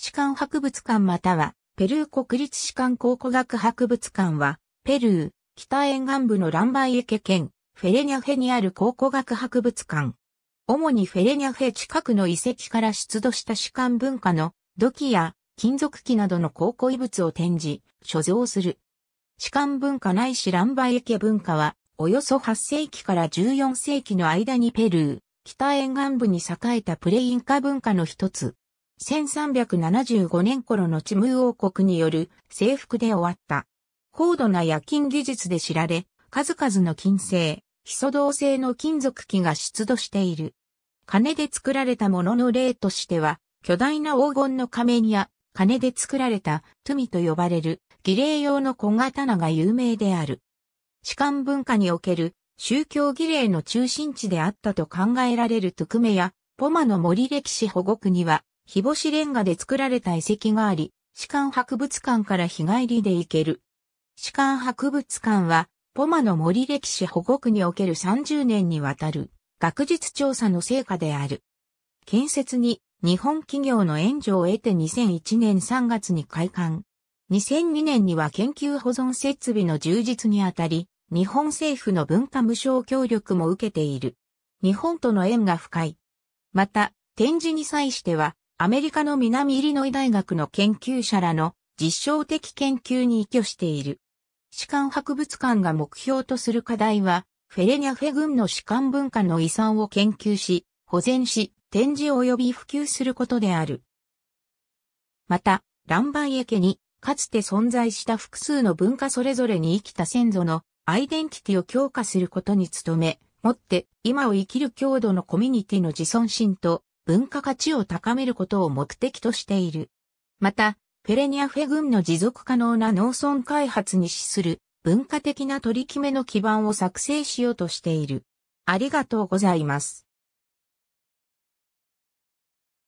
士官博物館または、ペルー国立士官考古学博物館は、ペルー、北沿岸部のランバイエケ県、フェレニャフェにある考古学博物館。主にフェレニャフェ近くの遺跡から出土した士官文化の土器や金属器などの考古遺物を展示、所蔵する。士官文化ないしランバイエケ文化は、およそ8世紀から14世紀の間にペルー、北沿岸部に栄えたプレインカ文化の一つ。1375年頃のチムー王国による征服で終わった。高度な夜勤技術で知られ、数々の金星、基礎銅製の金属器が出土している。金で作られたものの例としては、巨大な黄金の仮面や金で作られたトゥミと呼ばれる儀礼用の小刀が有名である。士官文化における宗教儀礼の中心地であったと考えられるトゥクメやポマの森歴史保護区には、日干しレンガで作られた遺跡があり、士官博物館から日帰りで行ける。士官博物館は、ポマの森歴史保護区における30年にわたる学術調査の成果である。建設に日本企業の援助を得て2001年3月に開館。2002年には研究保存設備の充実にあたり、日本政府の文化無償協力も受けている。日本との縁が深い。また、展示に際しては、アメリカの南イリノイ大学の研究者らの実証的研究に依拠している。士官博物館が目標とする課題は、フェレニャフェ軍の士官文化の遺産を研究し、保全し、展示及び普及することである。また、ランバイエ家に、かつて存在した複数の文化それぞれに生きた先祖のアイデンティティを強化することに努め、もって今を生きる郷土のコミュニティの自尊心と文化価値を高めることを目的としている。また、フェレニアフェ軍の持続可能な農村開発に資する文化的な取り決めの基盤を作成しようとしている。ありがとうございます。